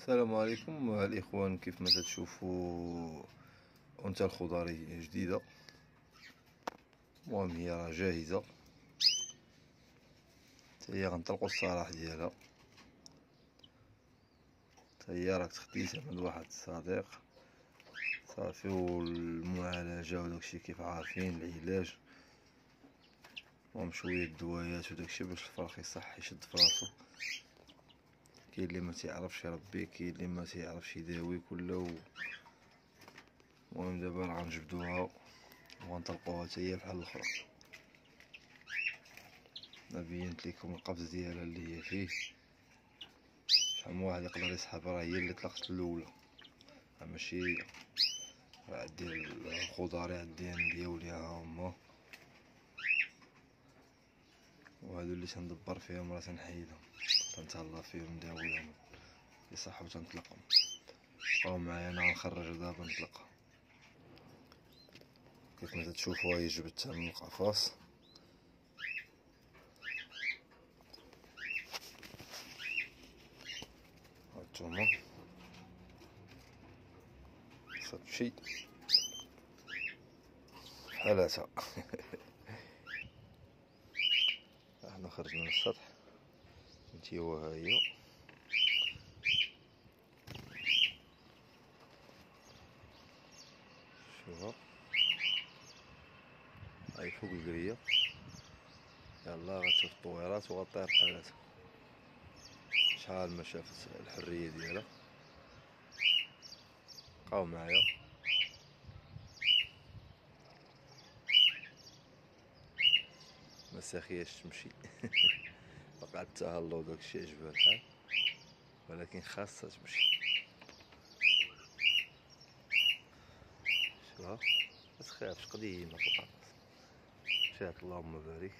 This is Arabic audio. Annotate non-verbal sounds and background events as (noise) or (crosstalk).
السلام عليكم الإخوان كيف ما تشوفوا انثى الخضري جديدة. المهم هي راه جاهزة. هي غنطلقوا الصلاح ديالها. هي راك تخديتها من واحد الصديق. صافي والمعالجة وداكشي كيف عارفين العلاج. المهم شوية الدوايات وداكشي باش الفرخ يصح يشد فراسو. كاين اللي ما تيعرفش يربي كاين اللي ما تيعرفش يداوي كله. المهم دابا راه غنجبدوها وغنطلقوها حتى هي بحال الأخرى. بينت لكم القفز ديالها اللي هي فيه. شحال من واحد يقدر يسحب راه هي اللي طلقت الأولى. ماشي عندي الخضاري عندي عندي وليها هما. وهادو اللي تندبر فيهم راه تنحيدهم. تنتهلا فيهم نداويهم يصحو تنطلقهم بقاو معايا أنا غنخرج دابا نطلقها كيف ما تشوفوا هي جبتها من القفص هانتوما صافي بحال هكا. (laughs) إحنا خرجنا من السطح. انتي هي شوفها هاي فوق القرية. يلا غتشوف الطويرات وغطير بحال شحال ما شافت الحرية ديالها. بقاو معايا. ما تمشي (laughs) بقات التهلا وداكشي عجبها الحال ولكن خاصها تمشي شوفها ما تخافش قديمه فقط مشات اللهم بارك